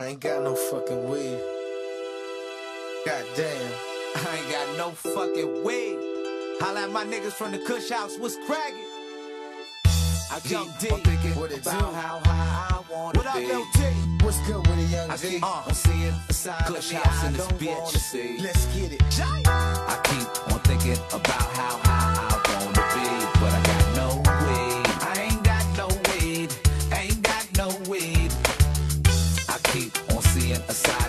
I ain't got no fucking weed. God damn. I ain't got no fucking weed. Holla at my niggas from the Kush House, what's cracking? I jump deep What it do? about how high I wanna What up, be. Lil T? What's good with it, young I G? keep on seeing the side Kush of me House I in this don't bitch, see. Let's get it. I keep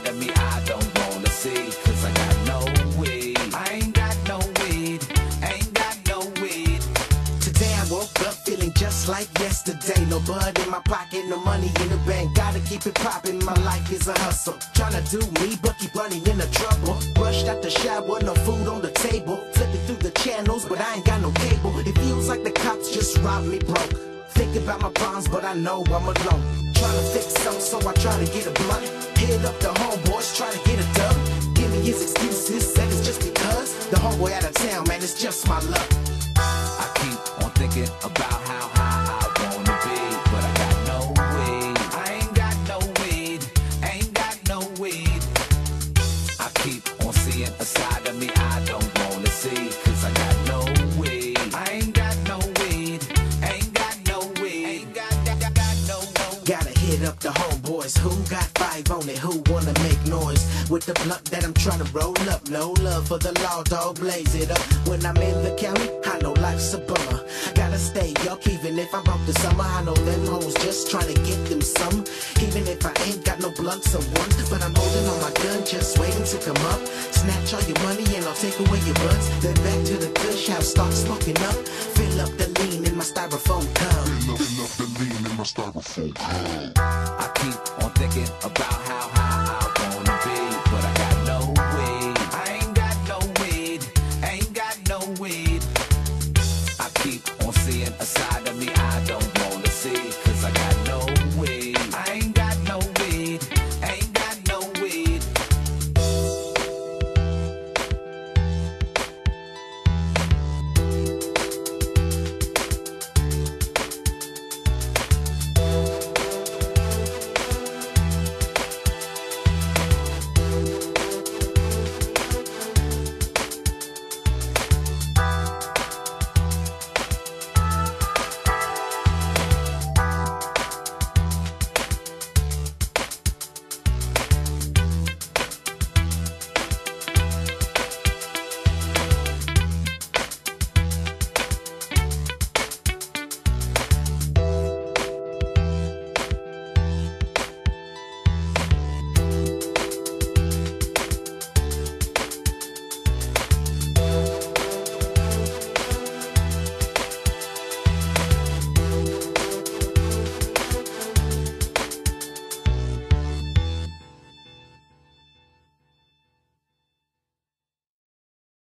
a me I don't wanna see, cause I got no weed. I ain't got no weed, ain't got no weed. Today I woke up feeling just like yesterday. No bud in my pocket, no money in the bank. Gotta keep it poppin', my life is a hustle. Tryna do me, but keep running into trouble. Rushed out the shower, no food on the table. Flipping through the channels, but I ain't got no cable. It feels like the cops just robbed me broke. About my bonds, but I know I'm alone. Tryna fix something, so I try to get a blunt. Hit up the homeboys, try to get a dub. Give me his excuses, said it's just because. The homeboy out of town, man, it's just my luck. Hit up the homeboys who got five on it, who wanna make noise with the blunt that I'm trying to roll up. No love for the law, dog, blaze it up. When I'm in the county, I know life's a bummer. Gotta stay up, even if I'm out the summer. I know them hoes just trying to get them some. Even if I ain't got no blunts or one, but I'm holding on my gun, just waiting to come up. Snatch all your money and I'll take away your buds. Then back to the kush house, start smoking up. Fill up the lean in my styrofoam styrofoam cup. I keep